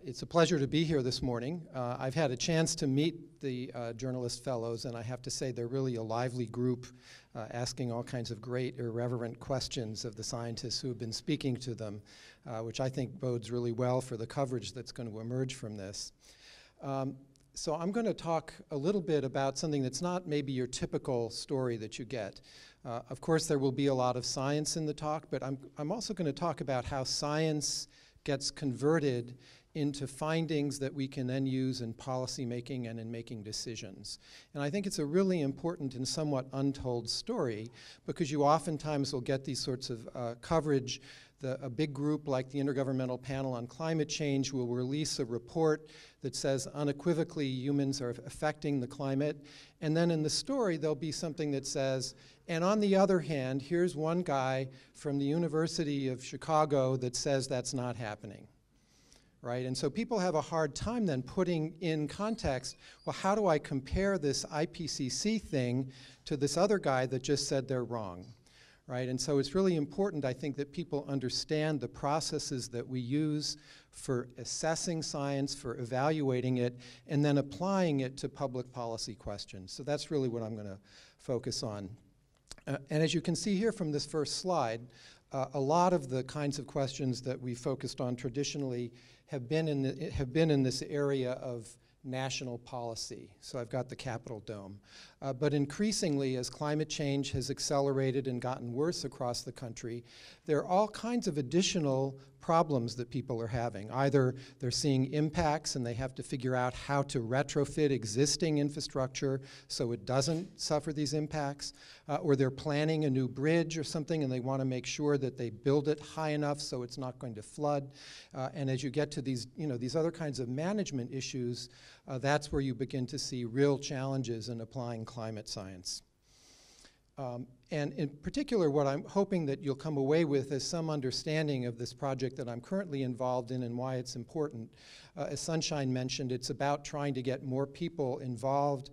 Uh, it's a pleasure to be here this morning. Uh, I've had a chance to meet the uh, journalist fellows, and I have to say they're really a lively group, uh, asking all kinds of great, irreverent questions of the scientists who have been speaking to them, uh, which I think bodes really well for the coverage that's going to emerge from this. Um, so I'm going to talk a little bit about something that's not maybe your typical story that you get. Uh, of course, there will be a lot of science in the talk, but I'm, I'm also going to talk about how science gets converted into findings that we can then use in policy making and in making decisions. And I think it's a really important and somewhat untold story because you oftentimes will get these sorts of uh, coverage. The, a big group like the Intergovernmental Panel on Climate Change will release a report that says unequivocally humans are affecting the climate. And then in the story, there'll be something that says, and on the other hand, here's one guy from the University of Chicago that says that's not happening right? And so people have a hard time then putting in context, well, how do I compare this IPCC thing to this other guy that just said they're wrong, right? And so it's really important, I think, that people understand the processes that we use for assessing science, for evaluating it, and then applying it to public policy questions. So that's really what I'm going to focus on. Uh, and as you can see here from this first slide, uh, a lot of the kinds of questions that we focused on traditionally have been in, the, have been in this area of national policy. So I've got the Capitol Dome. Uh, but increasingly, as climate change has accelerated and gotten worse across the country, there are all kinds of additional problems that people are having. Either they're seeing impacts and they have to figure out how to retrofit existing infrastructure so it doesn't suffer these impacts, uh, or they're planning a new bridge or something and they want to make sure that they build it high enough so it's not going to flood. Uh, and as you get to these, you know, these other kinds of management issues, uh, that's where you begin to see real challenges in applying climate science. Um, and in particular, what I'm hoping that you'll come away with is some understanding of this project that I'm currently involved in and why it's important. Uh, as Sunshine mentioned, it's about trying to get more people involved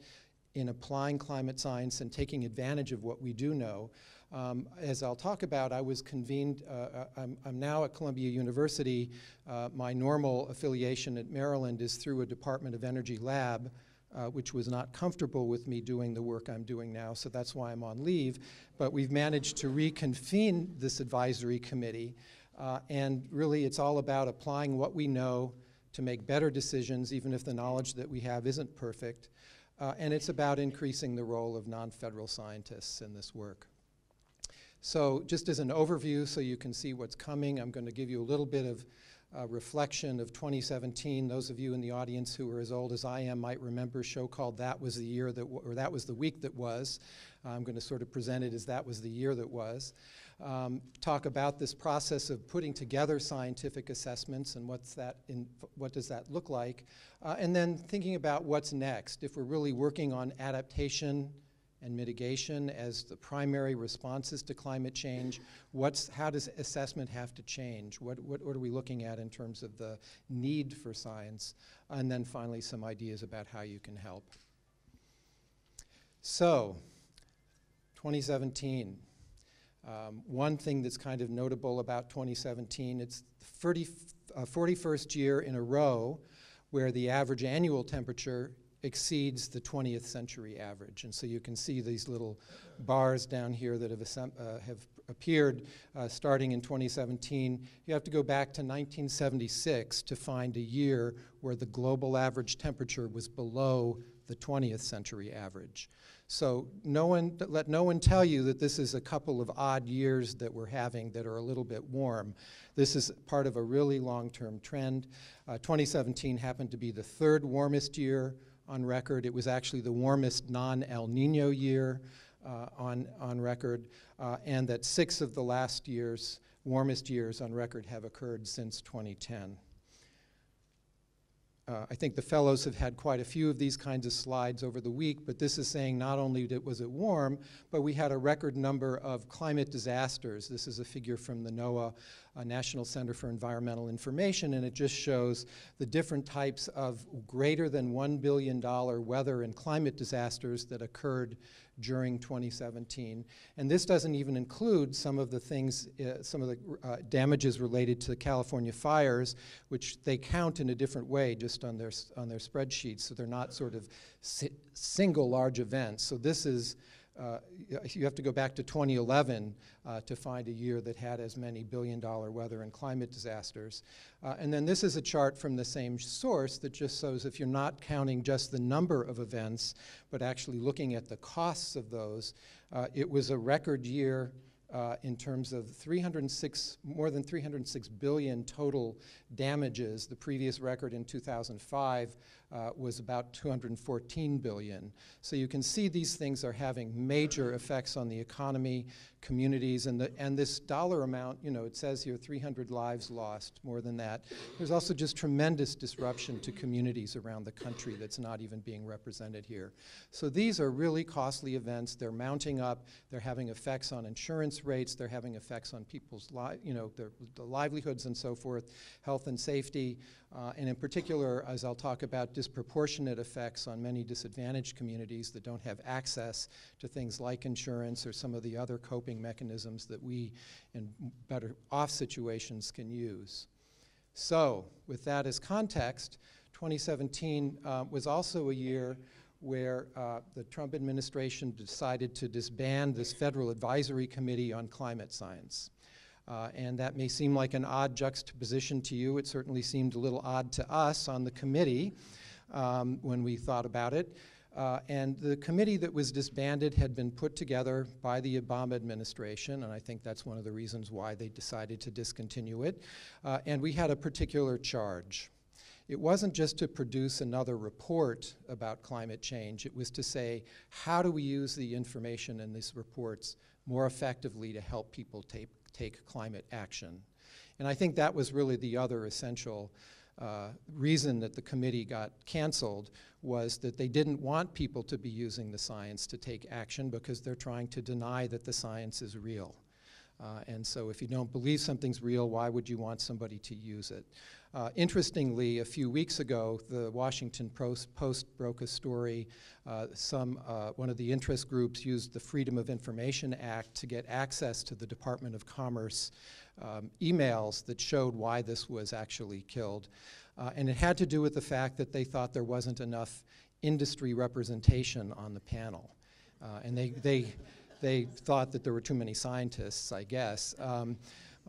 in applying climate science and taking advantage of what we do know. Um, as I'll talk about, I was convened, uh, uh I'm, I'm, now at Columbia University. Uh, my normal affiliation at Maryland is through a Department of Energy lab uh, which was not comfortable with me doing the work I'm doing now, so that's why I'm on leave. But we've managed to reconvene this advisory committee, uh, and really it's all about applying what we know to make better decisions, even if the knowledge that we have isn't perfect. Uh, and it's about increasing the role of non-federal scientists in this work. So just as an overview so you can see what's coming, I'm going to give you a little bit of uh, reflection of 2017. Those of you in the audience who are as old as I am might remember a show called That Was the Year That, or That Was the Week That Was. I'm going to sort of present it as That Was the Year That Was. Um, talk about this process of putting together scientific assessments and what's that in, what does that look like, uh, and then thinking about what's next. If we're really working on adaptation, and mitigation as the primary responses to climate change. What's, how does assessment have to change? What, what, what, are we looking at in terms of the need for science? And then finally, some ideas about how you can help. So, 2017. Um, one thing that's kind of notable about 2017, it's the 30, uh, 41st year in a row where the average annual temperature exceeds the 20th century average. And so you can see these little bars down here that have, uh, have appeared uh, starting in 2017. You have to go back to 1976 to find a year where the global average temperature was below the 20th century average. So no one, let no one tell you that this is a couple of odd years that we're having that are a little bit warm. This is part of a really long-term trend. Uh, 2017 happened to be the third warmest year on record. It was actually the warmest non-El Nino year uh, on, on record, uh, and that six of the last years, warmest years on record have occurred since 2010. Uh, I think the fellows have had quite a few of these kinds of slides over the week, but this is saying not only did, was it warm, but we had a record number of climate disasters. This is a figure from the NOAA uh, National Center for Environmental Information, and it just shows the different types of greater than $1 billion weather and climate disasters that occurred during 2017. And this doesn't even include some of the things, uh, some of the uh, damages related to the California fires, which they count in a different way just on their, on their spreadsheets. So they're not sort of si single large events. So this is uh, you have to go back to 2011 uh, to find a year that had as many billion dollar weather and climate disasters. Uh, and then this is a chart from the same source that just shows if you're not counting just the number of events, but actually looking at the costs of those, uh, it was a record year uh, in terms of 306, more than 306 billion total damages. The previous record in 2005 uh, was about 214 billion. So you can see these things are having major effects on the economy, communities, and, the, and this dollar amount, you know, it says here 300 lives lost, more than that. There's also just tremendous disruption to communities around the country that's not even being represented here. So these are really costly events. They're mounting up. They're having effects on insurance rates. They're having effects on people's, you know, their, their livelihoods and so forth, health and safety, uh, and in particular, as I'll talk about, disproportionate effects on many disadvantaged communities that don't have access to things like insurance or some of the other coping mechanisms that we in better off situations can use. So with that as context, 2017 uh, was also a year where uh, the Trump administration decided to disband this Federal Advisory Committee on Climate Science. Uh, and that may seem like an odd juxtaposition to you. It certainly seemed a little odd to us on the committee um, when we thought about it. Uh, and the committee that was disbanded had been put together by the Obama administration, and I think that's one of the reasons why they decided to discontinue it. Uh, and we had a particular charge. It wasn't just to produce another report about climate change, it was to say, how do we use the information in these reports more effectively to help people take, take climate action. And I think that was really the other essential uh, reason that the committee got canceled was that they didn't want people to be using the science to take action because they're trying to deny that the science is real. Uh, and so if you don't believe something's real, why would you want somebody to use it? Uh, interestingly, a few weeks ago, the Washington Post, Post broke a story. Uh, some, uh, one of the interest groups used the Freedom of Information Act to get access to the Department of Commerce um, emails that showed why this was actually killed. Uh, and it had to do with the fact that they thought there wasn't enough industry representation on the panel. Uh, and they, they, they thought that there were too many scientists, I guess. Um,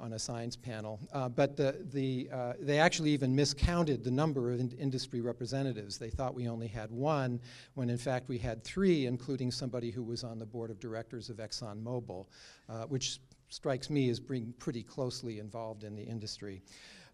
on a science panel. Uh, but the, the, uh, they actually even miscounted the number of in industry representatives. They thought we only had one, when in fact we had three, including somebody who was on the board of directors of ExxonMobil, uh, which strikes me as being pretty closely involved in the industry.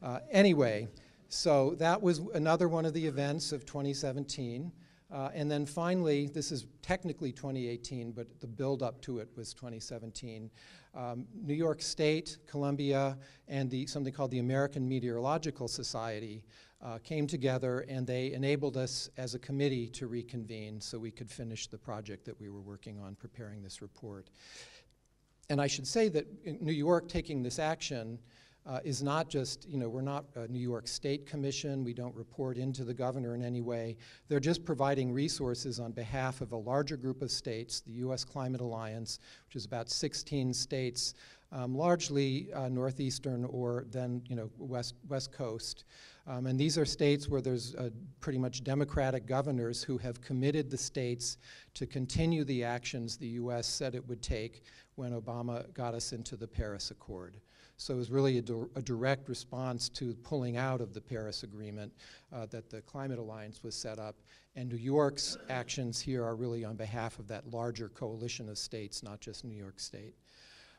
Uh, anyway, so that was another one of the events of 2017. Uh, and then finally, this is technically 2018, but the build up to it was 2017 um, New York State, Columbia, and the, something called the American Meteorological Society uh, came together and they enabled us as a committee to reconvene so we could finish the project that we were working on preparing this report. And I should say that New York taking this action uh, is not just, you know, we're not a New York State Commission. We don't report into the governor in any way. They're just providing resources on behalf of a larger group of states, the U.S. Climate Alliance, which is about 16 states, um, largely uh, northeastern or then, you know, west, west coast. Um, and these are states where there's uh, pretty much Democratic governors who have committed the states to continue the actions the U.S. said it would take when Obama got us into the Paris Accord. So it was really a, di a direct response to pulling out of the Paris Agreement uh, that the Climate Alliance was set up. And New York's actions here are really on behalf of that larger coalition of states, not just New York State.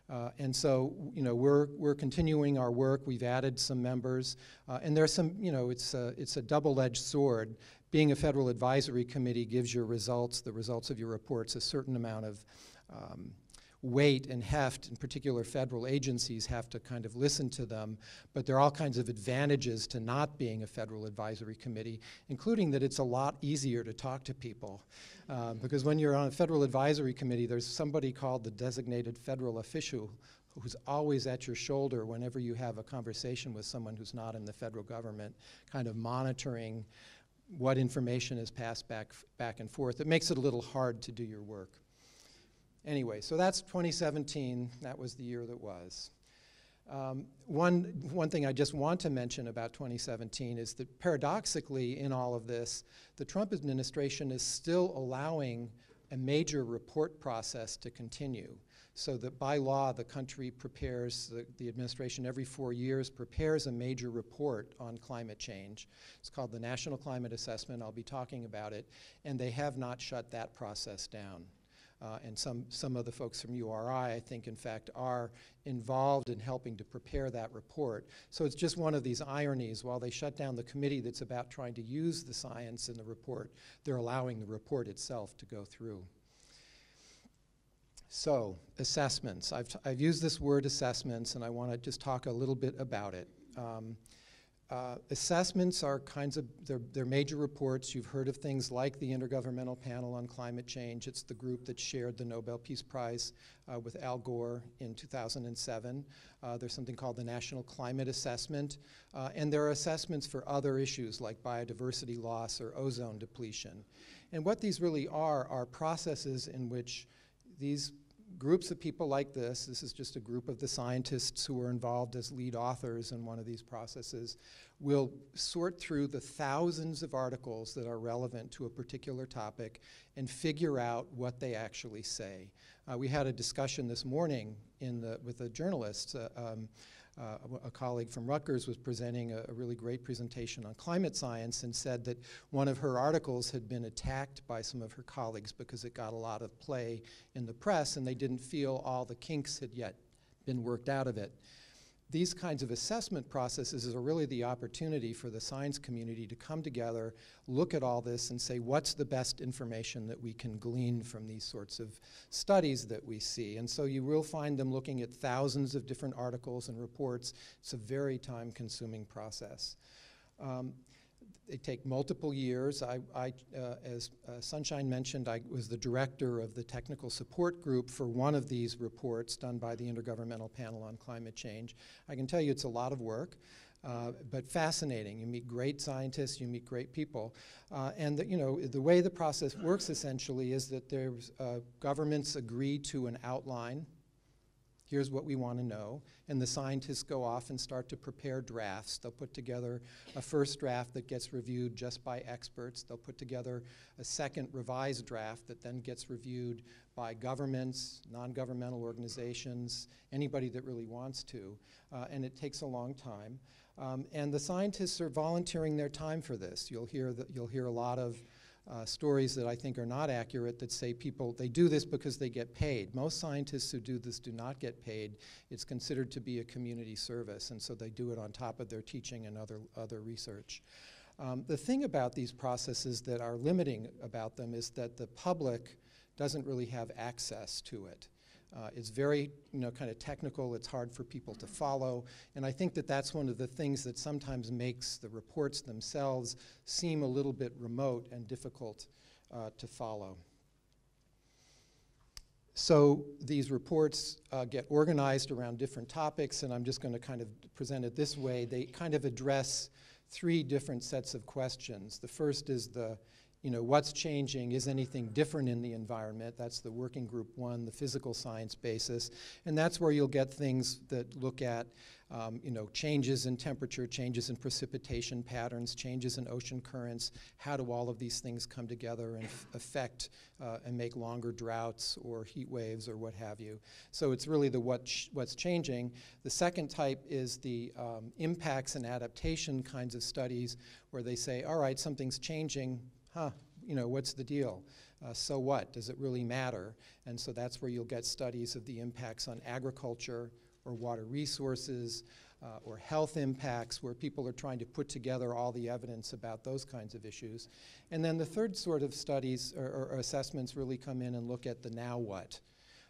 Uh, and so, you know, we're, we're continuing our work. We've added some members. Uh, and there's some, you know, it's a, it's a double-edged sword. Being a federal advisory committee gives your results, the results of your reports, a certain amount of um, weight and heft, in particular federal agencies have to kind of listen to them, but there are all kinds of advantages to not being a federal advisory committee, including that it's a lot easier to talk to people. Uh, because when you're on a federal advisory committee, there's somebody called the designated federal official who's always at your shoulder whenever you have a conversation with someone who's not in the federal government, kind of monitoring what information is passed back, back and forth. It makes it a little hard to do your work. Anyway, so that's 2017. That was the year that was. Um, one, one thing I just want to mention about 2017 is that paradoxically, in all of this, the Trump administration is still allowing a major report process to continue. So that by law, the country prepares, the, the, administration every four years prepares a major report on climate change. It's called the National Climate Assessment. I'll be talking about it. And they have not shut that process down. Uh, and some, some of the folks from URI, I think, in fact, are involved in helping to prepare that report. So it's just one of these ironies. While they shut down the committee that's about trying to use the science in the report, they're allowing the report itself to go through. So, assessments. I've, I've used this word assessments, and I want to just talk a little bit about it. Um, uh, assessments are kinds of, they're, they're, major reports. You've heard of things like the Intergovernmental Panel on Climate Change. It's the group that shared the Nobel Peace Prize uh, with Al Gore in 2007. Uh, there's something called the National Climate Assessment. Uh, and there are assessments for other issues like biodiversity loss or ozone depletion. And what these really are are processes in which these groups of people like this, this is just a group of the scientists who are involved as lead authors in one of these processes, will sort through the thousands of articles that are relevant to a particular topic and figure out what they actually say. Uh, we had a discussion this morning in the, with a journalist uh, um, uh, a colleague from Rutgers was presenting a, a, really great presentation on climate science and said that one of her articles had been attacked by some of her colleagues because it got a lot of play in the press and they didn't feel all the kinks had yet been worked out of it these kinds of assessment processes are really the opportunity for the science community to come together, look at all this, and say, what's the best information that we can glean from these sorts of studies that we see? And so you will find them looking at thousands of different articles and reports. It's a very time consuming process. Um, they take multiple years. I, I uh, as uh, Sunshine mentioned, I was the director of the technical support group for one of these reports done by the Intergovernmental Panel on Climate Change. I can tell you it's a lot of work. Uh, but fascinating. You meet great scientists, you meet great people. Uh, and the, you know, the way the process works essentially is that there's, uh, governments agree to an outline here's what we want to know. And the scientists go off and start to prepare drafts. They'll put together a first draft that gets reviewed just by experts. They'll put together a second revised draft that then gets reviewed by governments, non-governmental organizations, anybody that really wants to. Uh, and it takes a long time. Um, and the scientists are volunteering their time for this. You'll hear, that, you'll hear a lot of uh, stories that I think are not accurate that say people, they do this because they get paid. Most scientists who do this do not get paid. It's considered to be a community service, and so they do it on top of their teaching and other, other research. Um, the thing about these processes that are limiting about them is that the public doesn't really have access to it. Uh, it's very, you know, kind of technical. It's hard for people to follow. And I think that that's one of the things that sometimes makes the reports themselves seem a little bit remote and difficult uh, to follow. So these reports uh, get organized around different topics, and I'm just going to kind of present it this way. They kind of address three different sets of questions. The first is the you know, what's changing, is anything different in the environment? That's the working group one, the physical science basis. And that's where you'll get things that look at, um, you know, changes in temperature, changes in precipitation patterns, changes in ocean currents. How do all of these things come together and affect uh, and make longer droughts or heat waves or what have you? So it's really the what what's changing. The second type is the um, impacts and adaptation kinds of studies where they say, all right, something's changing, huh, you know, what's the deal? Uh, so what? Does it really matter? And so that's where you'll get studies of the impacts on agriculture or water resources uh, or health impacts where people are trying to put together all the evidence about those kinds of issues. And then the third sort of studies or, or assessments really come in and look at the now what.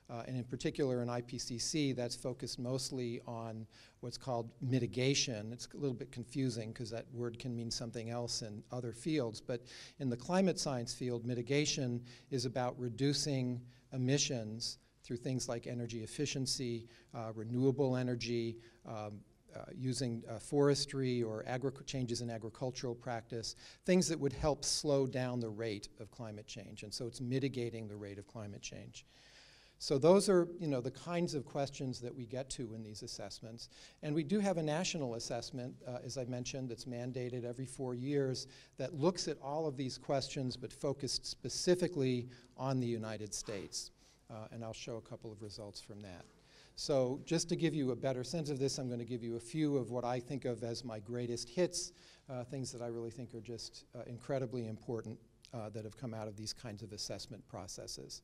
Uh, and in particular in IPCC, that's focused mostly on what's called mitigation. It's a little bit confusing because that word can mean something else in other fields. But in the climate science field, mitigation is about reducing emissions through things like energy efficiency, uh, renewable energy, um, uh, using uh, forestry or changes in agricultural practice, things that would help slow down the rate of climate change. And so it's mitigating the rate of climate change. So those are, you know, the kinds of questions that we get to in these assessments. And we do have a national assessment, uh, as I mentioned, that's mandated every four years that looks at all of these questions but focused specifically on the United States. Uh, and I'll show a couple of results from that. So just to give you a better sense of this, I'm going to give you a few of what I think of as my greatest hits, uh, things that I really think are just uh, incredibly important uh, that have come out of these kinds of assessment processes.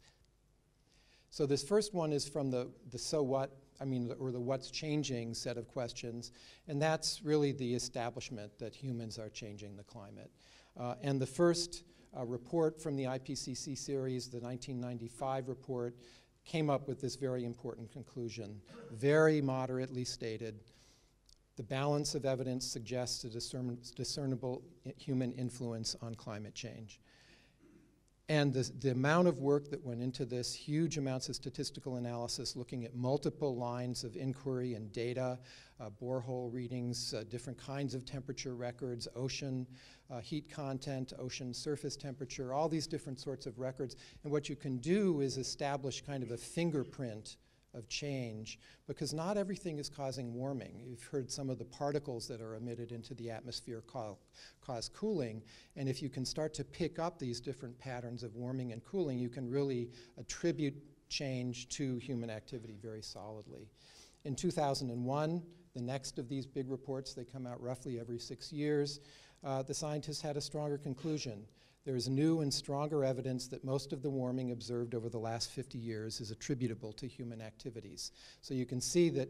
So this first one is from the, the so what, I mean, or the what's changing set of questions, and that's really the establishment that humans are changing the climate. Uh, and the first uh, report from the IPCC series, the 1995 report, came up with this very important conclusion, very moderately stated. The balance of evidence suggests a discern discernible human influence on climate change. And the, the amount of work that went into this, huge amounts of statistical analysis looking at multiple lines of inquiry and data, uh, borehole readings, uh, different kinds of temperature records, ocean uh, heat content, ocean surface temperature, all these different sorts of records. And what you can do is establish kind of a fingerprint of change because not everything is causing warming. You've heard some of the particles that are emitted into the atmosphere ca cause cooling. And if you can start to pick up these different patterns of warming and cooling, you can really attribute change to human activity very solidly. In 2001, the next of these big reports, they come out roughly every six years, uh, the scientists had a stronger conclusion. There is new and stronger evidence that most of the warming observed over the last 50 years is attributable to human activities. So you can see that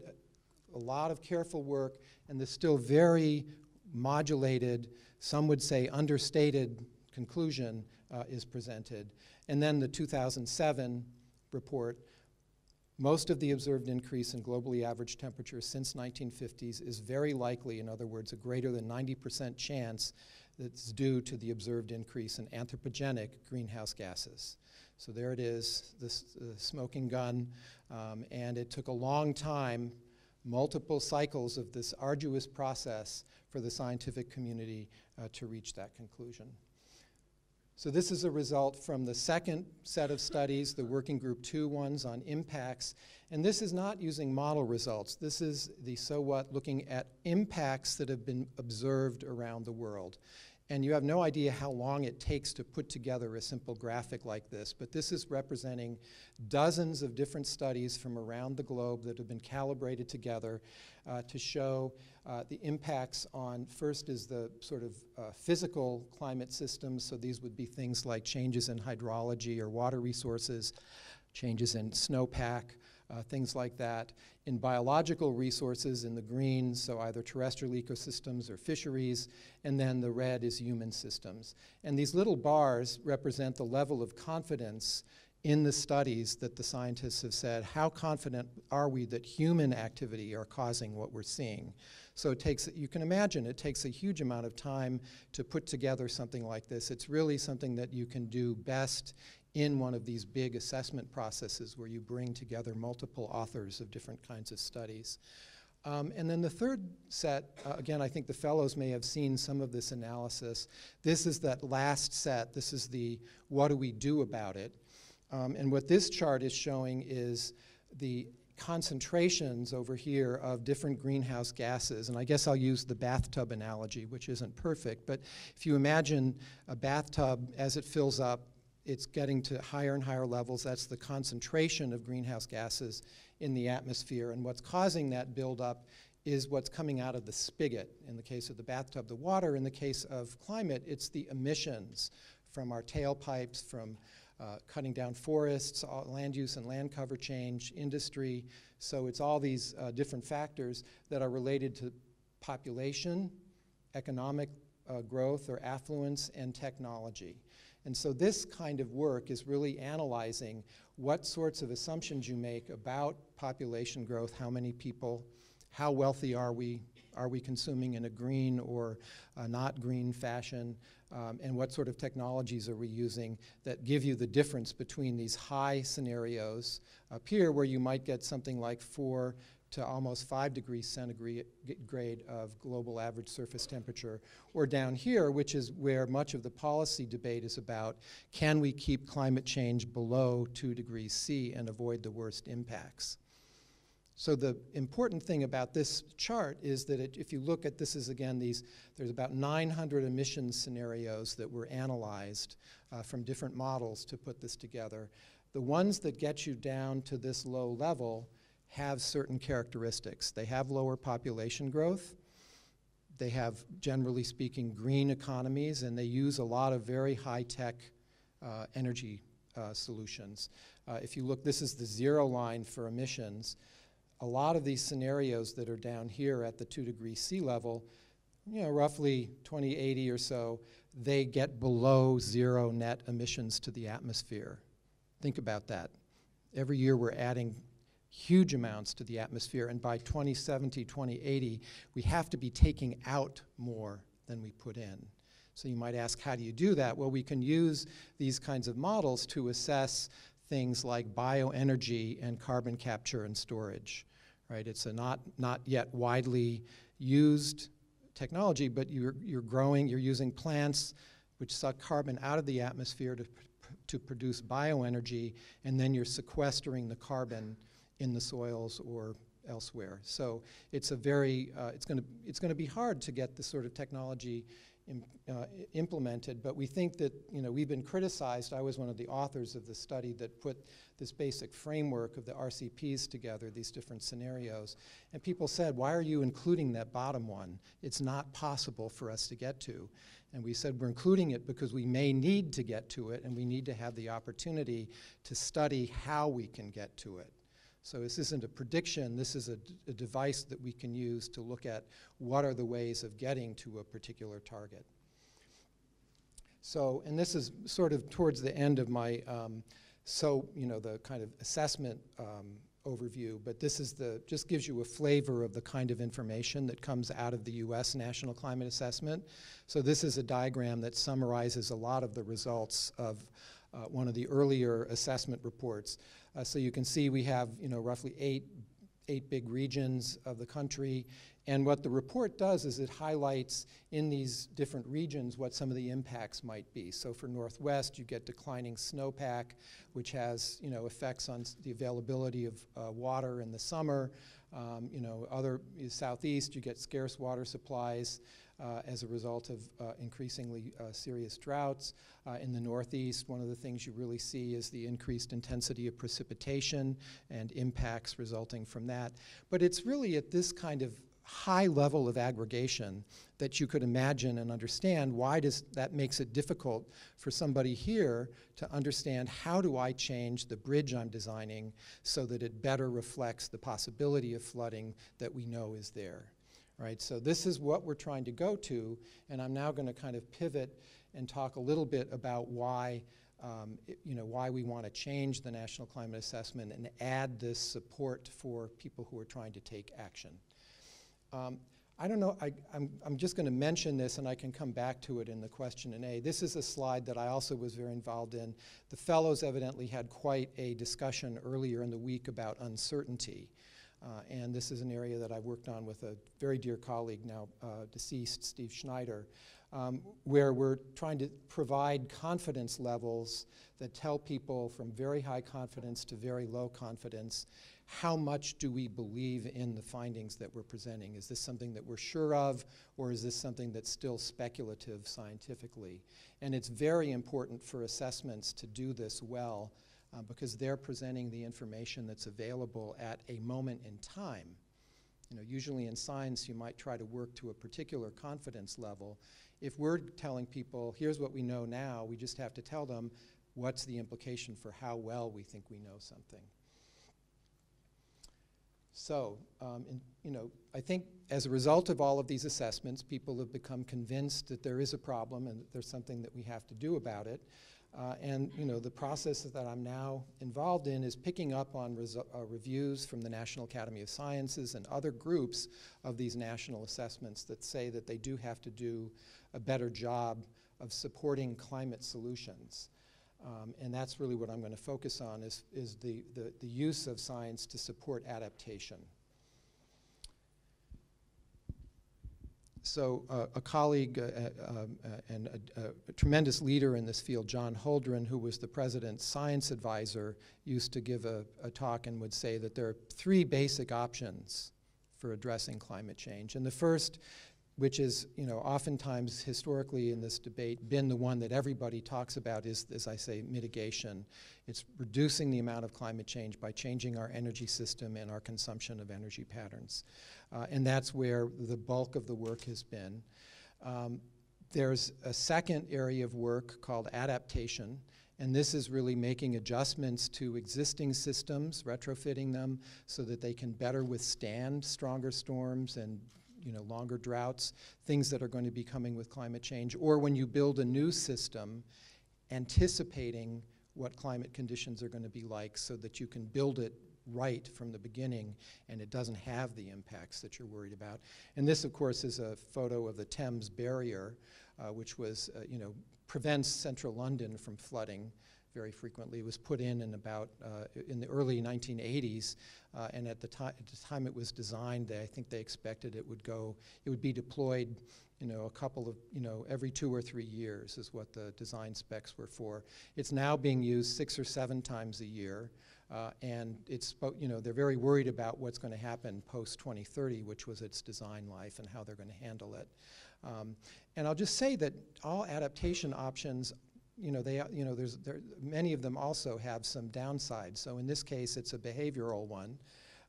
a lot of careful work and the still very modulated, some would say understated conclusion uh, is presented. And then the 2007 report most of the observed increase in globally average temperatures since 1950s is very likely, in other words, a greater than 90% chance that's due to the observed increase in anthropogenic greenhouse gases. So there it is, uh, smoking gun, um, and it took a long time, multiple cycles of this arduous process for the scientific community uh, to reach that conclusion. So this is a result from the second set of studies, the working group two ones on impacts. And this is not using model results. This is the so what looking at impacts that have been observed around the world. And you have no idea how long it takes to put together a simple graphic like this, but this is representing dozens of different studies from around the globe that have been calibrated together uh, to show uh, the impacts on, first is the sort of uh, physical climate systems, so these would be things like changes in hydrology or water resources, changes in snowpack, uh, things like that. In biological resources in the green, so either terrestrial ecosystems or fisheries, and then the red is human systems. And these little bars represent the level of confidence in the studies that the scientists have said, how confident are we that human activity are causing what we're seeing? So it takes, you can imagine, it takes a huge amount of time to put together something like this. It's really something that you can do best in one of these big assessment processes where you bring together multiple authors of different kinds of studies. Um, and then the third set, uh, again, I think the fellows may have seen some of this analysis. This is that last set. This is the what do we do about it. Um, and what this chart is showing is the concentrations over here of different greenhouse gases. And I guess I'll use the bathtub analogy, which isn't perfect. But if you imagine a bathtub as it fills up, it's getting to higher and higher levels. That's the concentration of greenhouse gases in the atmosphere. And what's causing that buildup is what's coming out of the spigot. In the case of the bathtub, the water. In the case of climate, it's the emissions from our tailpipes, from uh, cutting down forests, land use and land cover change, industry. So it's all these uh, different factors that are related to population, economic uh, growth or affluence, and technology. And so this kind of work is really analyzing what sorts of assumptions you make about population growth, how many people, how wealthy are we, are we consuming in a green or uh, not green fashion, um, and what sort of technologies are we using that give you the difference between these high scenarios up here where you might get something like four to almost five degrees centigrade of global average surface temperature, or down here, which is where much of the policy debate is about, can we keep climate change below two degrees C and avoid the worst impacts? So the important thing about this chart is that it, if you look at this is again these, there's about 900 emission scenarios that were analyzed uh, from different models to put this together. The ones that get you down to this low level have certain characteristics. They have lower population growth. They have, generally speaking, green economies, and they use a lot of very high-tech uh, energy uh, solutions. Uh, if you look, this is the zero line for emissions a lot of these scenarios that are down here at the two degree C level, you know, roughly 2080 or so, they get below zero net emissions to the atmosphere. Think about that. Every year we're adding huge amounts to the atmosphere, and by 2070, 2080, we have to be taking out more than we put in. So you might ask, how do you do that? Well, we can use these kinds of models to assess things like bioenergy and carbon capture and storage right? It's a not, not yet widely used technology, but you're, you're growing, you're using plants which suck carbon out of the atmosphere to, to produce bioenergy, and then you're sequestering the carbon in the soils or elsewhere. So it's a very, uh, it's going to it's going to be hard to get this sort of technology Im, uh, implemented, but we think that, you know, we've been criticized. I was one of the authors of the study that put this basic framework of the RCPs together, these different scenarios. And people said, why are you including that bottom one? It's not possible for us to get to. And we said, we're including it because we may need to get to it, and we need to have the opportunity to study how we can get to it. So this isn't a prediction, this is a, device that we can use to look at what are the ways of getting to a particular target. So, and this is sort of towards the end of my, um, so, you know, the kind of assessment um, overview, but this is the, just gives you a flavor of the kind of information that comes out of the US National Climate Assessment. So this is a diagram that summarizes a lot of the results of uh, one of the earlier assessment reports. Uh, so you can see we have you know, roughly eight, eight big regions of the country. And what the report does is it highlights in these different regions what some of the impacts might be. So for Northwest, you get declining snowpack, which has you know, effects on the availability of uh, water in the summer. Um, you know, other Southeast, you get scarce water supplies as a result of uh, increasingly uh, serious droughts. Uh, in the Northeast, one of the things you really see is the increased intensity of precipitation and impacts resulting from that. But it's really at this kind of high level of aggregation that you could imagine and understand why does that makes it difficult for somebody here to understand how do I change the bridge I'm designing so that it better reflects the possibility of flooding that we know is there right? So this is what we're trying to go to, and I'm now going to kind of pivot and talk a little bit about why, um, it, you know, why we want to change the National Climate Assessment and add this support for people who are trying to take action. Um, I don't know, I, I'm, I'm just going to mention this and I can come back to it in the question and A. This is a slide that I also was very involved in. The fellows evidently had quite a discussion earlier in the week about uncertainty. Uh, and this is an area that I've worked on with a very dear colleague, now uh, deceased, Steve Schneider, um, where we're trying to provide confidence levels that tell people from very high confidence to very low confidence how much do we believe in the findings that we're presenting? Is this something that we're sure of, or is this something that's still speculative scientifically? And it's very important for assessments to do this well uh, because they're presenting the information that's available at a moment in time. You know, usually in science, you might try to work to a particular confidence level. If we're telling people, here's what we know now, we just have to tell them what's the implication for how well we think we know something. So, um, in, you know, I think as a result of all of these assessments, people have become convinced that there is a problem and that there's something that we have to do about it. Uh, and you know the process that I'm now involved in is picking up on uh, reviews from the National Academy of Sciences and other groups of these national assessments that say that they do have to do a better job of supporting climate solutions. Um, and that's really what I'm going to focus on is, is the, the, the use of science to support adaptation. So uh, a colleague uh, uh, um, uh and a, a, tremendous leader in this field, John Holdren, who was the president's science advisor, used to give a, a, talk and would say that there are three basic options for addressing climate change. And the first, which is, you know, oftentimes historically in this debate been the one that everybody talks about is, as I say, mitigation. It's reducing the amount of climate change by changing our energy system and our consumption of energy patterns. Uh, and that's where the bulk of the work has been. Um, there's a second area of work called adaptation, and this is really making adjustments to existing systems, retrofitting them so that they can better withstand stronger storms and you know, longer droughts, things that are going to be coming with climate change, or when you build a new system, anticipating what climate conditions are going to be like so that you can build it right from the beginning and it doesn't have the impacts that you're worried about. And this, of course, is a photo of the Thames barrier, uh, which was, uh, you know, prevents central London from flooding very frequently. It was put in in about uh, in the early 1980s, uh, and at the time at the time it was designed, they, I think they expected it would go, it would be deployed, you know, a couple of, you know, every two or three years is what the design specs were for. It's now being used six or seven times a year. Uh, and it's, you know, they're very worried about what's going to happen post 2030, which was its design life, and how they're going to handle it. Um, and I'll just say that all adaptation options, you know, they, you know, there's there, many of them also have some downsides. So in this case, it's a behavioral one.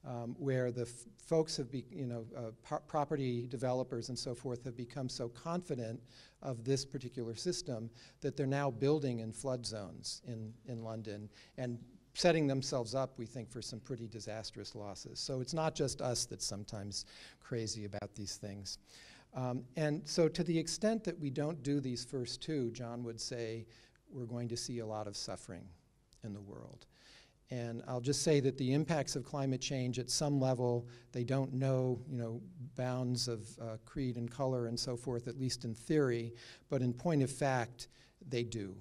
Um, where the folks have, be, you know, uh, property developers and so forth have become so confident of this particular system that they're now building in flood zones in, in London and setting themselves up, we think, for some pretty disastrous losses. So it's not just us that's sometimes crazy about these things. Um, and so to the extent that we don't do these first two, John would say we're going to see a lot of suffering in the world. And I'll just say that the impacts of climate change at some level, they don't know, you know, bounds of uh, creed and color and so forth, at least in theory, but in point of fact, they do.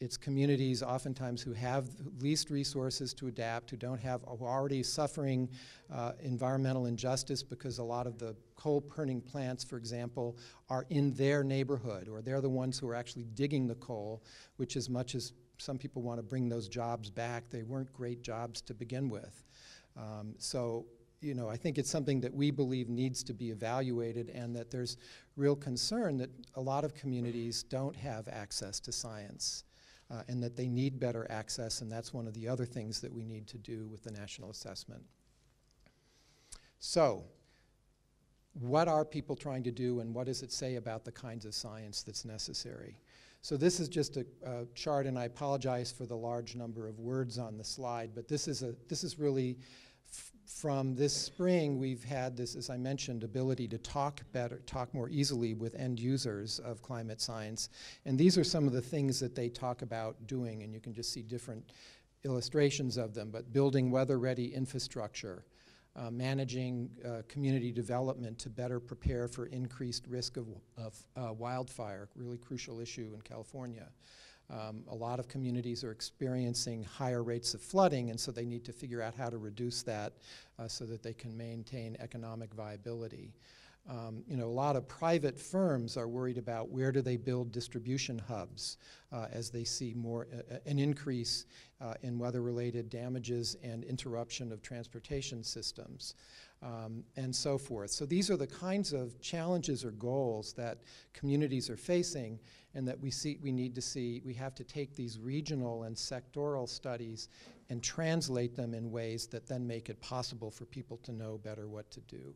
It's communities oftentimes who have least resources to adapt, who don't have, who are already suffering uh, environmental injustice because a lot of the coal burning plants, for example, are in their neighborhood, or they're the ones who are actually digging the coal, which as much as some people want to bring those jobs back, they weren't great jobs to begin with. Um, so you know, I think it's something that we believe needs to be evaluated and that there's real concern that a lot of communities don't have access to science uh, and that they need better access, and that's one of the other things that we need to do with the national assessment. So, what are people trying to do, and what does it say about the kinds of science that's necessary? So this is just a, a chart, and I apologize for the large number of words on the slide, but this is, a, this is really from this spring, we've had this, as I mentioned, ability to talk better, talk more easily with end users of climate science. And these are some of the things that they talk about doing, and you can just see different illustrations of them, but building weather-ready infrastructure, uh, managing uh, community development to better prepare for increased risk of, of uh, wildfire, really crucial issue in California. Um, a lot of communities are experiencing higher rates of flooding, and so they need to figure out how to reduce that uh, so that they can maintain economic viability. Um, you know, a lot of private firms are worried about where do they build distribution hubs uh, as they see more uh, an increase uh, in weather-related damages and interruption of transportation systems um, and so forth. So these are the kinds of challenges or goals that communities are facing and that we see we need to see we have to take these regional and sectoral studies and translate them in ways that then make it possible for people to know better what to do.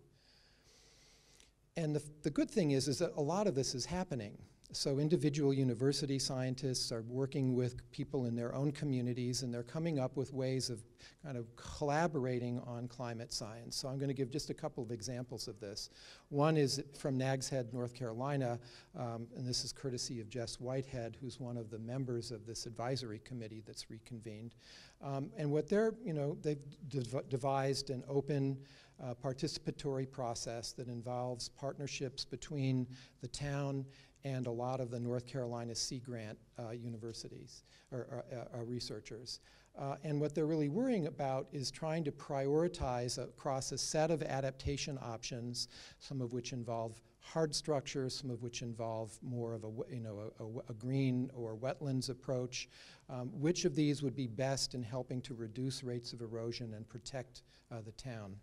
And the, the good thing is, is that a lot of this is happening. So individual university scientists are working with people in their own communities and they're coming up with ways of kind of collaborating on climate science. So I'm going to give just a couple of examples of this. One is from Nags Head, North Carolina, um, and this is courtesy of Jess Whitehead, who's one of the members of this advisory committee that's reconvened. Um, and what they're, you know, they've dev devised an open uh, participatory process that involves partnerships between the town and a lot of the North Carolina Sea Grant uh, universities or, or uh, uh, researchers. Uh, and what they're really worrying about is trying to prioritize across a set of adaptation options, some of which involve hard structures, some of which involve more of a, you know, a, a, a green or wetlands approach. Um, which of these would be best in helping to reduce rates of erosion and protect uh, the town?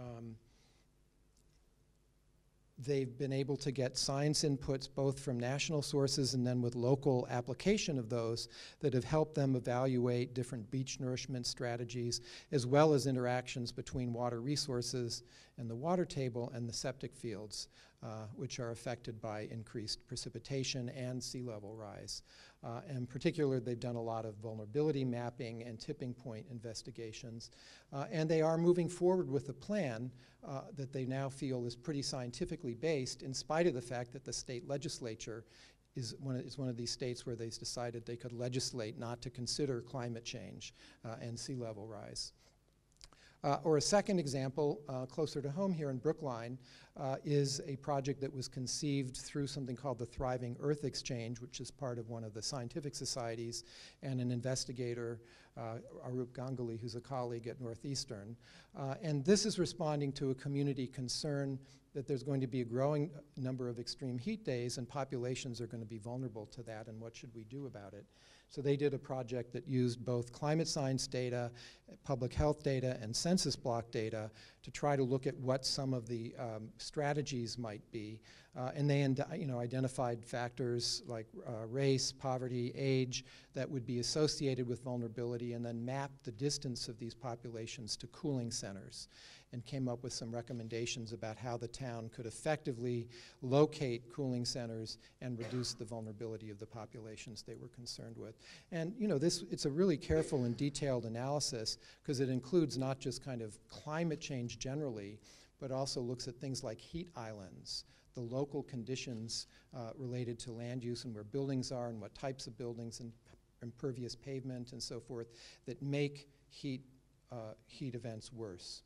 Um, they've been able to get science inputs both from national sources and then with local application of those that have helped them evaluate different beach nourishment strategies as well as interactions between water resources and the water table and the septic fields uh, which are affected by increased precipitation and sea level rise. Uh, in particular, they've done a lot of vulnerability mapping and tipping point investigations. Uh, and they are moving forward with a plan uh, that they now feel is pretty scientifically based, in spite of the fact that the state legislature is one of, is one of these states where they decided they could legislate not to consider climate change uh, and sea level rise. Uh, or a second example, uh, closer to home here in Brookline, uh, is a project that was conceived through something called the Thriving Earth Exchange, which is part of one of the scientific societies, and an investigator, uh, Auroop Ganguly, who's a colleague at Northeastern. Uh, and this is responding to a community concern that there's going to be a growing number of extreme heat days and populations are going to be vulnerable to that, and what should we do about it? So they did a project that used both climate science data, public health data, and census block data to try to look at what some of the um, strategies might be. Uh, and they you know, identified factors like uh, race, poverty, age that would be associated with vulnerability and then mapped the distance of these populations to cooling centers and came up with some recommendations about how the town could effectively locate cooling centers and reduce the vulnerability of the populations they were concerned with. And you know, this it's a really careful and detailed analysis because it includes not just kind of climate change generally, but also looks at things like heat islands, the local conditions uh, related to land use and where buildings are and what types of buildings and impervious pavement and so forth that make heat, uh, heat events worse.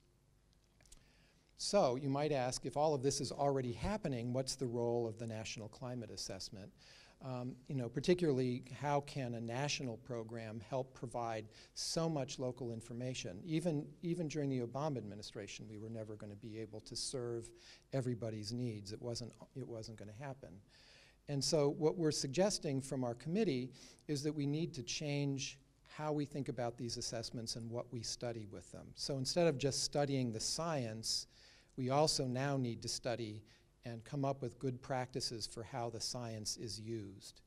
So you might ask, if all of this is already happening, what's the role of the National Climate Assessment? Um, you know, particularly how can a national program help provide so much local information? Even, even during the Obama administration, we were never going to be able to serve everybody's needs. It wasn't, it wasn't going to happen. And so what we're suggesting from our committee is that we need to change how we think about these assessments and what we study with them. So instead of just studying the science, we also now need to study and come up with good practices for how the science is used.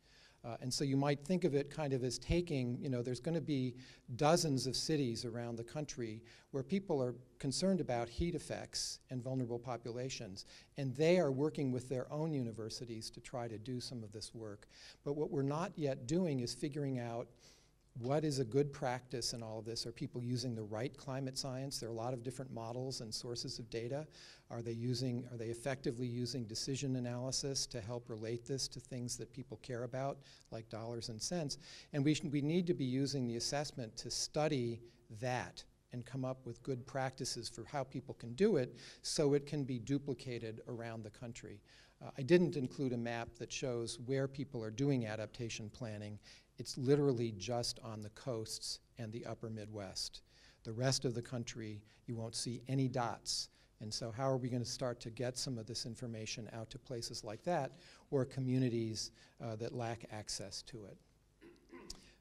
Uh, and so you might think of it kind of as taking, you know, there's going to be dozens of cities around the country where people are concerned about heat effects and vulnerable populations, and they are working with their own universities to try to do some of this work. But what we're not yet doing is figuring out what is a good practice in all of this? Are people using the right climate science? There are a lot of different models and sources of data. Are they using, are they effectively using decision analysis to help relate this to things that people care about, like dollars and cents? And we, we need to be using the assessment to study that and come up with good practices for how people can do it so it can be duplicated around the country. Uh, I didn't include a map that shows where people are doing adaptation planning it's literally just on the coasts and the upper Midwest. The rest of the country, you won't see any dots. And so how are we going to start to get some of this information out to places like that or communities uh, that lack access to it?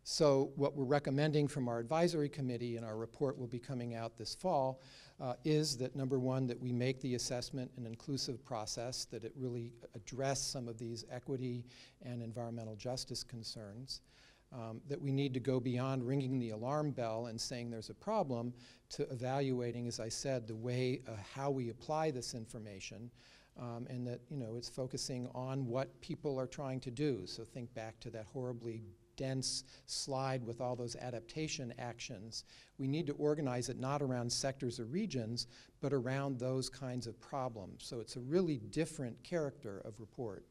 So what we're recommending from our advisory committee and our report will be coming out this fall uh, is that number one, that we make the assessment an inclusive process, that it really address some of these equity and environmental justice concerns um, that we need to go beyond ringing the alarm bell and saying there's a problem to evaluating, as I said, the way uh, how we apply this information. um, and that you know it's focusing on what people are trying to do. So think back to that horribly dense slide with all those adaptation actions. We need to organize it not around sectors or regions, but around those kinds of problems. So it's a really different character of report,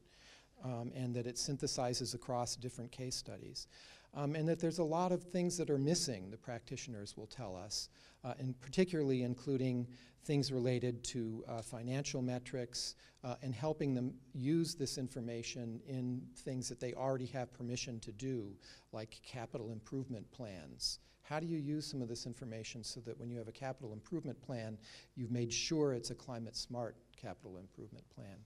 um, and that it synthesizes across different case studies. Um, and that there's a lot of things that are missing, the practitioners will tell us, uh, and particularly including things related to uh, financial metrics uh, and helping them use this information in things that they already have permission to do, like capital improvement plans. How do you use some of this information so that when you have a capital improvement plan, you've made sure it's a climate smart capital improvement plan?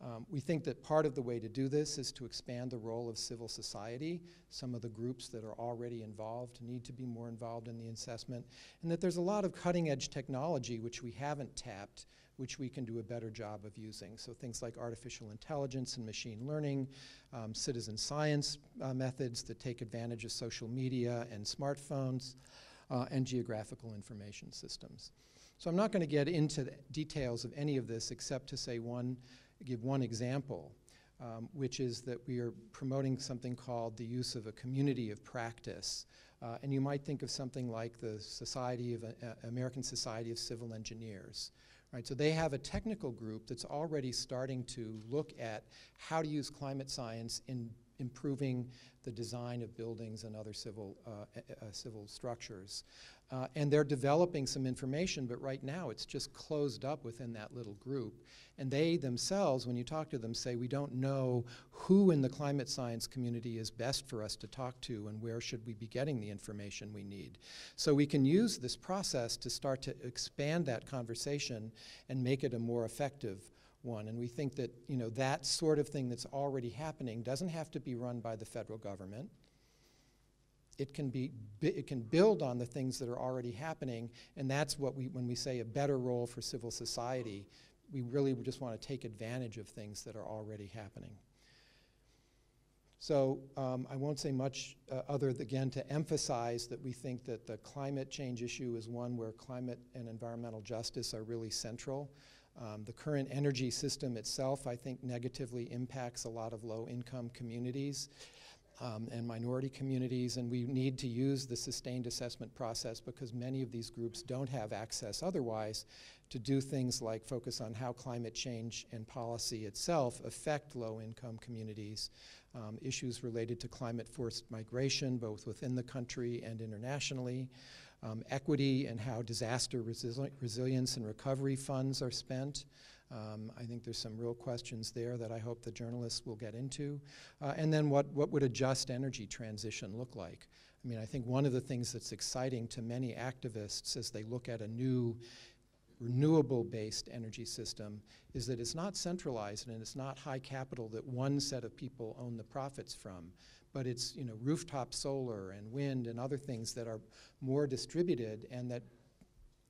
Um, we think that part of the way to do this is to expand the role of civil society. Some of the groups that are already involved need to be more involved in the assessment, and that there's a lot of cutting edge technology which we haven't tapped, which we can do a better job of using. So things like artificial intelligence and machine learning, um, citizen science uh, methods that take advantage of social media and smartphones, uh, and geographical information systems. So I'm not going to get into the details of any of this except to say one give one example, um, which is that we are promoting something called the use of a community of practice. Uh, and you might think of something like the Society of uh, American Society of Civil Engineers. Right, so they have a technical group that's already starting to look at how to use climate science in improving the design of buildings and other civil, uh, civil structures. Uh, and they're developing some information, but right now it's just closed up within that little group. And they themselves, when you talk to them, say, we don't know who in the climate science community is best for us to talk to and where should we be getting the information we need. So we can use this process to start to expand that conversation and make it a more effective one. And we think that you know, that sort of thing that's already happening doesn't have to be run by the federal government it can be it can build on the things that are already happening and that's what we when we say a better role for civil society we really just want to take advantage of things that are already happening so um, I won't say much uh, other again to emphasize that we think that the climate change issue is one where climate and environmental justice are really central. Um, the current energy system itself, I think, negatively impacts a lot of low income communities um, and minority communities, and we need to use the sustained assessment process because many of these groups don't have access otherwise to do things like focus on how climate change and policy itself affect low-income communities, um, issues related to climate-forced migration, both within the country and internationally, um, equity and how disaster resili resilience and recovery funds are spent, um, I think there's some real questions there that I hope the journalists will get into. Uh, and then what, what would a just energy transition look like? I mean, I think one of the things that's exciting to many activists as they look at a new renewable-based energy system is that it's not centralized and it's not high capital that one set of people own the profits from, but it's you know rooftop solar and wind and other things that are more distributed and that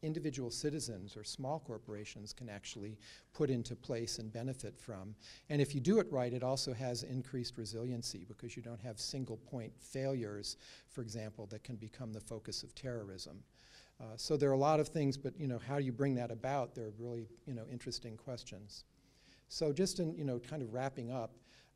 individual citizens or small corporations can actually put into place and benefit from. And if you do it right, it also has increased resiliency because you don't have single point failures, for example, that can become the focus of terrorism. Uh, so there are a lot of things, but you know, how do you bring that about? They're really you know, interesting questions. So just in you know, kind of wrapping up,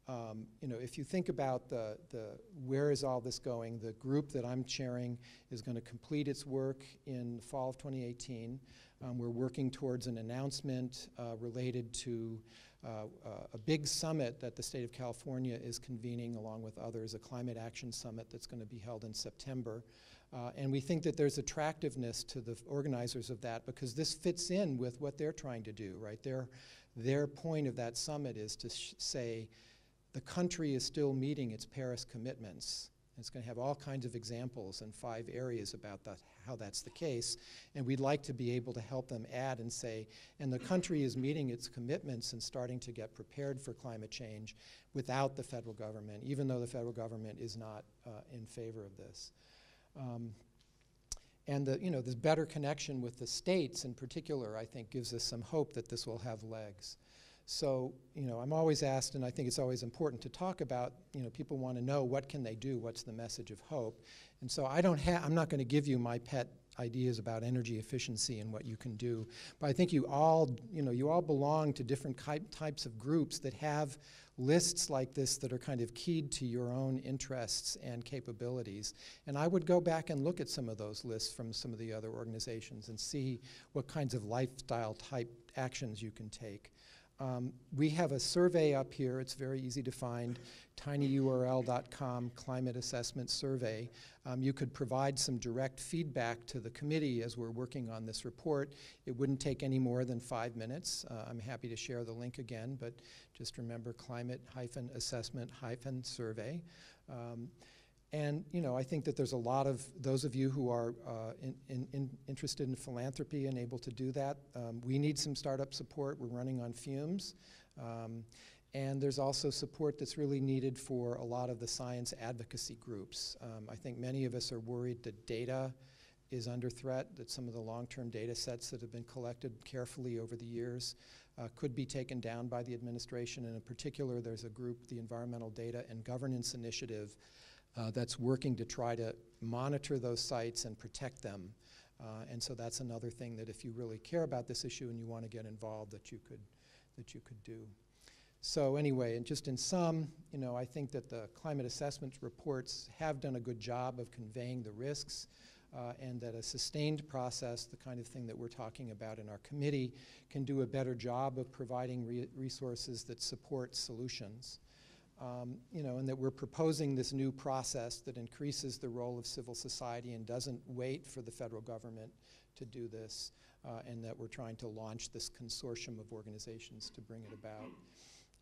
um, you know, if you think about the, the where is all this going, the group that I'm chairing is going to complete its work in fall of 2018. Um, we're working towards an announcement uh, related to uh, uh, a big summit that the state of California is convening along with others, a climate action summit that's going to be held in September. Uh, and we think that there's attractiveness to the organizers of that because this fits in with what they're trying to do, right? Their, their point of that summit is to say, the country is still meeting its Paris commitments. It's going to have all kinds of examples in five areas about how that's the case. And we'd like to be able to help them add and say, and the country is meeting its commitments and starting to get prepared for climate change without the federal government, even though the federal government is not uh, in favor of this. Um, and the, you know, this better connection with the states in particular, I think, gives us some hope that this will have legs. So, you know, I'm always asked, and I think it's always important to talk about, you know, people want to know what can they do, what's the message of hope. And so I don't have, I'm not going to give you my pet ideas about energy efficiency and what you can do. But I think you all, you know, you all belong to different types of groups that have lists like this that are kind of keyed to your own interests and capabilities. And I would go back and look at some of those lists from some of the other organizations and see what kinds of lifestyle type actions you can take. Um, we have a survey up here. It's very easy to find, tinyurl.com climate assessment survey. Um, you could provide some direct feedback to the committee as we're working on this report. It wouldn't take any more than five minutes. Uh, I'm happy to share the link again, but just remember climate-assessment-survey. Um, and you know, I think that there's a lot of those of you who are uh, in, in, in interested in philanthropy and able to do that. Um, we need some startup support. We're running on fumes. Um, and there's also support that's really needed for a lot of the science advocacy groups. Um, I think many of us are worried that data is under threat, that some of the long-term data sets that have been collected carefully over the years uh, could be taken down by the administration. And in particular, there's a group, the Environmental Data and Governance Initiative, uh, that's working to try to monitor those sites and protect them. Uh, and so that's another thing that if you really care about this issue and you want to get involved that you could, that you could do. So anyway, and just in sum, you know, I think that the climate assessment reports have done a good job of conveying the risks uh, and that a sustained process, the kind of thing that we're talking about in our committee, can do a better job of providing re resources that support solutions. Um, you know, and that we're proposing this new process that increases the role of civil society and doesn't wait for the federal government to do this, uh, and that we're trying to launch this consortium of organizations to bring it about.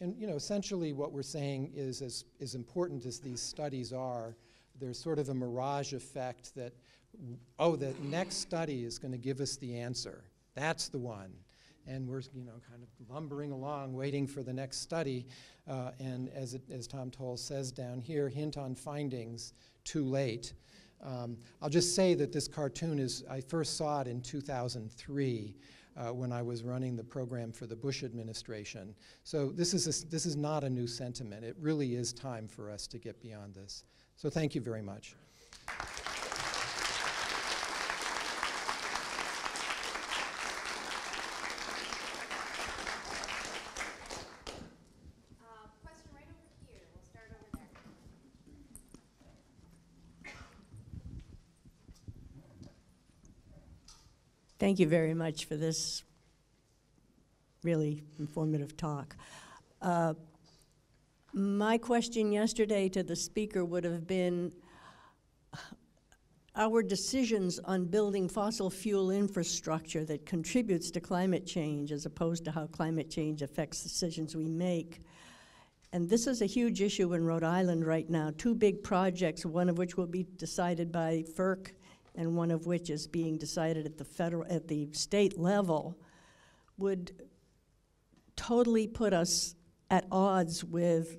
And you know, essentially what we're saying is as, as important as these studies are, there's sort of a mirage effect that, oh, the next study is going to give us the answer. That's the one and we're you know kind of lumbering along waiting for the next study. Uh, and as, it, as Tom Toles says down here hint on findings too late. Um, I'll just say that this cartoon is I first saw it in 2003 uh, when I was running the program for the Bush administration. So this is a, this is not a new sentiment. It really is time for us to get beyond this. So thank you very much Thank you very much for this really informative talk. Uh, my question yesterday to the speaker would have been our decisions on building fossil fuel infrastructure that contributes to climate change as opposed to how climate change affects decisions we make. And this is a huge issue in Rhode Island right now. Two big projects, one of which will be decided by FERC and one of which is being decided at the federal, at the state level, would totally put us at odds with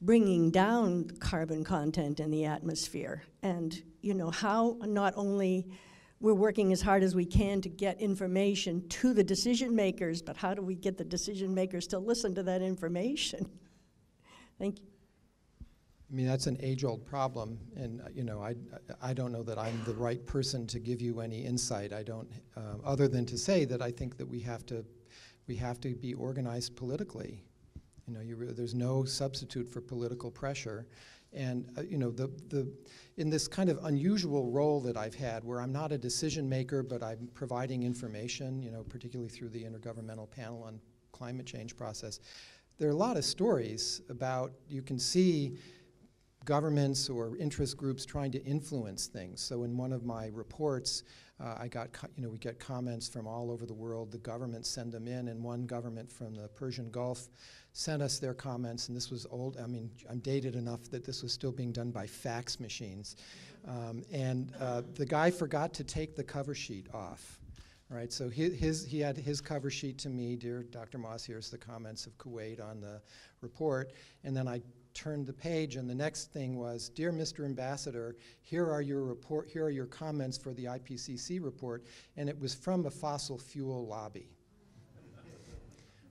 bringing down carbon content in the atmosphere. And you know, how not only we're working as hard as we can to get information to the decision makers, but how do we get the decision makers to listen to that information? Thank you. I mean, that's an age-old problem, and uh, you know, I, I don't know that I'm the right person to give you any insight. I don't, uh, other than to say that I think that we have to, we have to be organized politically. You know, you there's no substitute for political pressure, and uh, you know, the the in this kind of unusual role that I've had, where I'm not a decision maker, but I'm providing information. You know, particularly through the intergovernmental panel on climate change process. There are a lot of stories about you can see governments or interest groups trying to influence things. So in one of my reports, uh, I got, you know, we get comments from all over the world. The governments send them in, and one government from the Persian Gulf sent us their comments, and this was old. I mean, I'm dated enough that this was still being done by fax machines. Um, and uh, the guy forgot to take the cover sheet off. Right, so his, his, he had his cover sheet to me, dear Dr. Moss, here's the comments of Kuwait on the report, and then I turned the page, and the next thing was, Dear Mr. Ambassador, here are your report, here are your comments for the IPCC report, and it was from a fossil fuel lobby.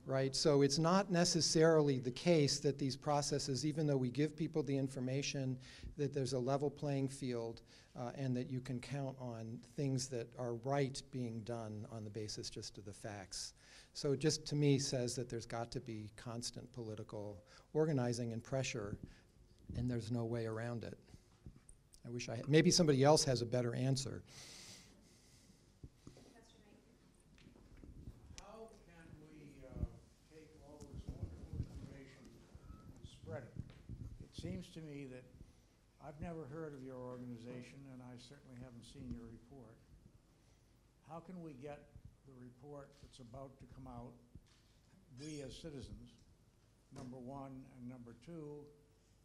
Right? So it's not necessarily the case that these processes, even though we give people the information, that there's a level playing field uh, and that you can count on things that are right being done on the basis just of the facts. So it just to me says that there's got to be constant political organizing and pressure, and there's no way around it. I wish I had, maybe somebody else has a better answer. How can we uh, take all this wonderful information and spread it? It seems to me that I've never heard of your organization, and I certainly haven't seen your report. How can we get the report that's about to come out, we as citizens, number one, and number two,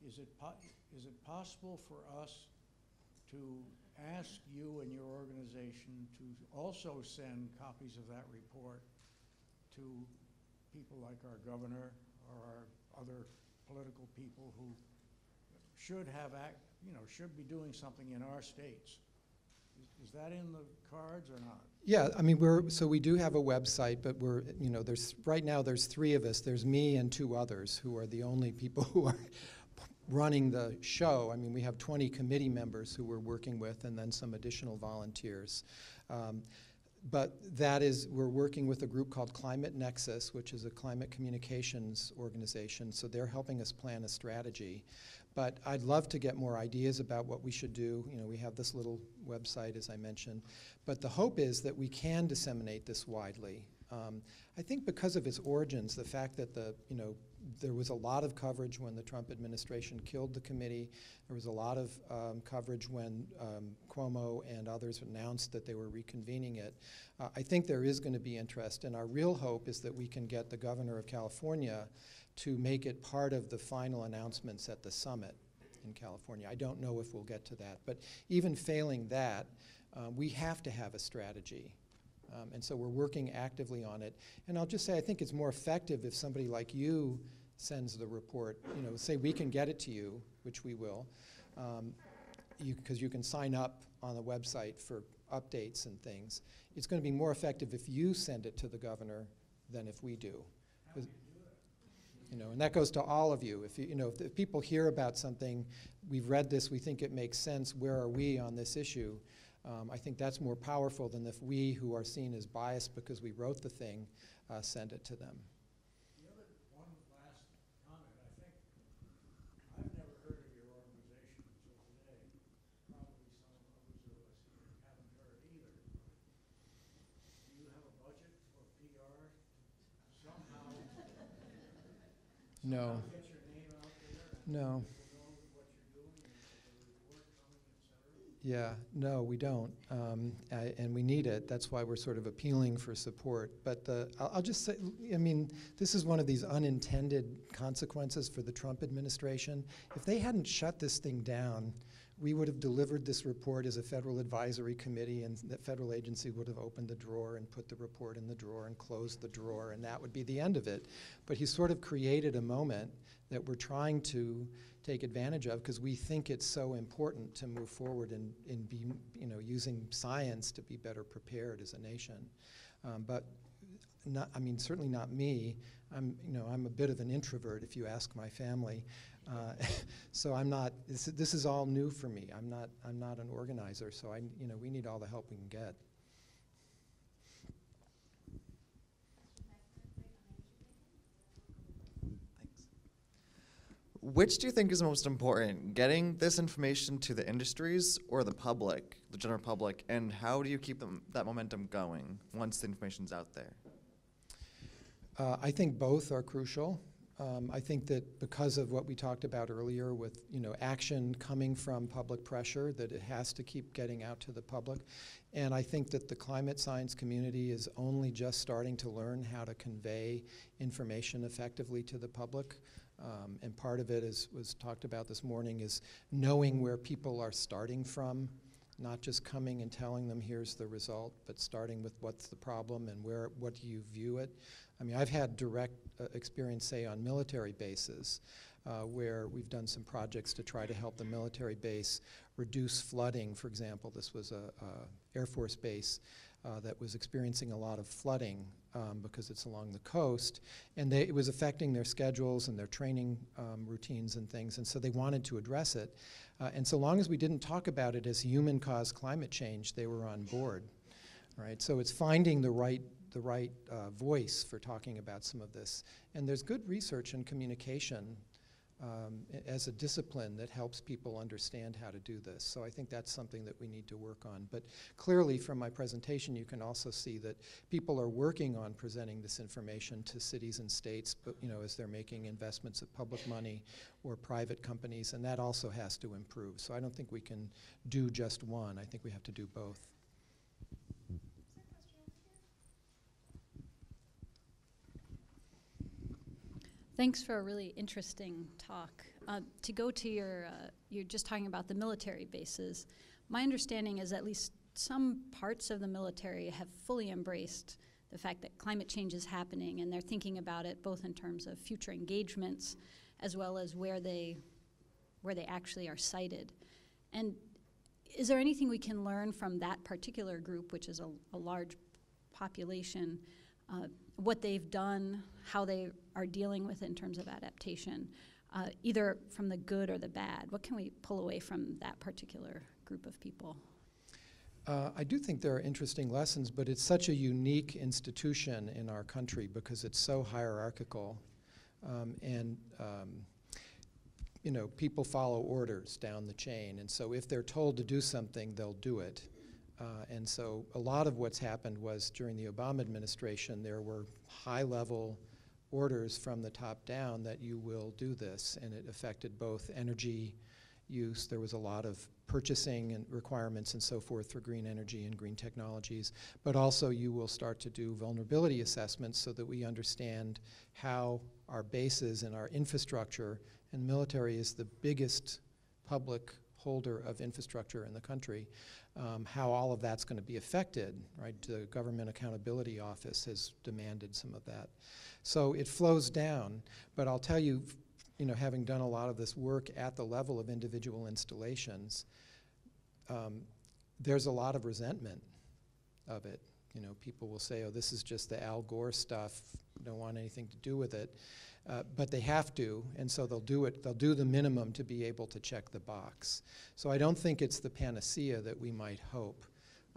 is it is it possible for us to ask you and your organization to also send copies of that report to people like our governor or our other political people who should have act, you know, should be doing something in our states. Is, is that in the cards or not? Yeah, I mean, we're, so we do have a website, but we're, you know, there's, right now, there's three of us. There's me and two others who are the only people who are running the show. I mean, we have 20 committee members who we're working with and then some additional volunteers. Um, but that is, we're working with a group called Climate Nexus, which is a climate communications organization. So they're helping us plan a strategy. But I'd love to get more ideas about what we should do. You know, we have this little website, as I mentioned. But the hope is that we can disseminate this widely. Um, I think because of its origins, the fact that the, you know, there was a lot of coverage when the Trump administration killed the committee. There was a lot of um, coverage when um, Cuomo and others announced that they were reconvening it. Uh, I think there is going to be interest, and our real hope is that we can get the governor of California to make it part of the final announcements at the summit in California. I don't know if we'll get to that, but even failing that, uh, we have to have a strategy. Um, and so we're working actively on it. And I'll just say, I think it's more effective if somebody like you sends the report. You know, say we can get it to you, which we will, um, because you, you, can sign up on the website for updates and things. It's going to be more effective if you send it to the governor than if we do. You know, and that goes to all of you. If you, you know, if, if people hear about something, we've read this, we think it makes sense. Where are we on this issue? Um, I think that's more powerful than if we, who are seen as biased because we wrote the thing, uh, send it to them. The other one last comment, I think I've never heard of your organization until today. Probably some others of us haven't heard either. Do you have a budget for PR? Somehow No, get your name out there no. people know what you're doing and there's a report coming, et cetera? Yeah, no, we don't, um, I, and we need it. That's why we're sort of appealing for support. But the, I'll, I'll just say, I mean, this is one of these unintended consequences for the Trump administration. If they hadn't shut this thing down, we would have delivered this report as a federal advisory committee, and that federal agency would have opened the drawer and put the report in the drawer and closed the drawer, and that would be the end of it. But he sort of created a moment that we're trying to take advantage of because we think it's so important to move forward and, be, you know, using science to be better prepared as a nation. Um, but not, I mean, certainly not me. I'm, you know, I'm a bit of an introvert if you ask my family. Uh, so I'm not, this, this is all new for me. I'm not, I'm not an organizer, so I, you know, we need all the help we can get. Thanks. Which do you think is most important, getting this information to the industries or the public, the general public, and how do you keep them, that momentum going once the information's out there? Uh, I think both are crucial. Um, I think that because of what we talked about earlier with you know action coming from public pressure, that it has to keep getting out to the public. And I think that the climate science community is only just starting to learn how to convey information effectively to the public. Um, and part of it, as was talked about this morning is knowing where people are starting from, not just coming and telling them here's the result, but starting with what's the problem and where what do you view it. I mean, I've had direct uh, experience, say, on military bases, uh, where we've done some projects to try to help the military base reduce flooding. For example, this was a, a Air Force base uh, that was experiencing a lot of flooding um, because it's along the coast, and they, it was affecting their schedules and their training um, routines and things, and so they wanted to address it. Uh, and so long as we didn't talk about it as human-caused climate change, they were on board. Right, so it's finding the right the right uh, voice for talking about some of this, and there's good research and communication um, as a discipline that helps people understand how to do this. So I think that's something that we need to work on. But clearly, from my presentation, you can also see that people are working on presenting this information to cities and states, but you know, as they're making investments of public money or private companies, and that also has to improve. So I don't think we can do just one. I think we have to do both. Thanks for a really interesting talk. Uh, to go to your, uh, you're just talking about the military bases. My understanding is at least some parts of the military have fully embraced the fact that climate change is happening, and they're thinking about it both in terms of future engagements as well as where they, where they actually are sited. And is there anything we can learn from that particular group, which is a, a large population, uh, what they've done, how they are dealing with it in terms of adaptation, uh, either from the good or the bad? What can we pull away from that particular group of people? Uh, I do think there are interesting lessons, but it's such a unique institution in our country because it's so hierarchical. Um, and, um, you know, people follow orders down the chain. And so if they're told to do something, they'll do it. Uh, and so a lot of what's happened was during the Obama administration, there were high level orders from the top down that you will do this. And it affected both energy use. There was a lot of purchasing and requirements and so forth for green energy and green technologies. But also, you will start to do vulnerability assessments so that we understand how our bases and our infrastructure, and military is the biggest public holder of infrastructure in the country, um, how all of that's going to be affected, right? The Government Accountability Office has demanded some of that. So it flows down, but I'll tell you, you know, having done a lot of this work at the level of individual installations, um, there's a lot of resentment of it. You know, people will say, oh, this is just the Al Gore stuff, don't want anything to do with it. Uh, but they have to, and so they'll do it, they'll do the minimum to be able to check the box. So I don't think it's the panacea that we might hope.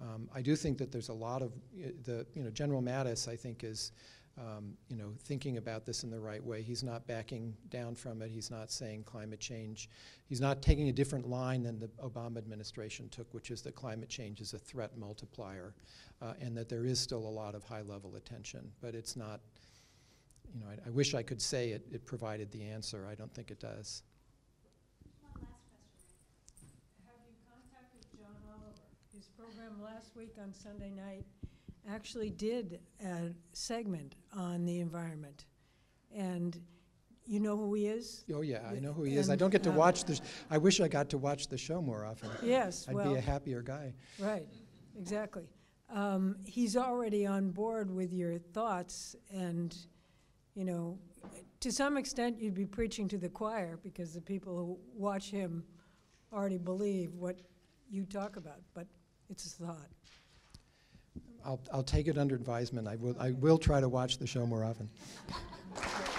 Um, I do think that there's a lot of, uh, the, you know, General Mattis, I think, is um, you know, thinking about this in the right way. He's not backing down from it. He's not saying climate change. He's not taking a different line than the Obama administration took, which is that climate change is a threat multiplier, uh, and that there is still a lot of high-level attention. But it's not. You know, I, I wish I could say it, it provided the answer. I don't think it does. His program last week on Sunday night actually did a segment on the environment. And you know who he is? Oh yeah, I know who he is. I don't get to uh, watch this. I wish I got to watch the show more often. Yes, I'd well, be a happier guy. right, exactly. Um, he's already on board with your thoughts, and, you know, to some extent, you'd be preaching to the choir because the people who watch him already believe what you talk about, but it's a thought. I'll, I'll take it under advisement. I will, I will try to watch the show more often.